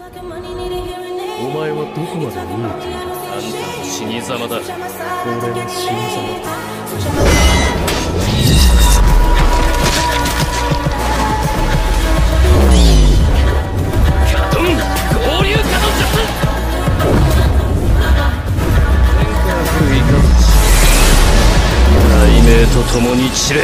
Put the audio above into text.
お前はどこまで見えてあんたは死に様だ。俺は死に様だトン合流雷鳴と共に散れ